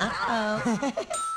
Uh-oh.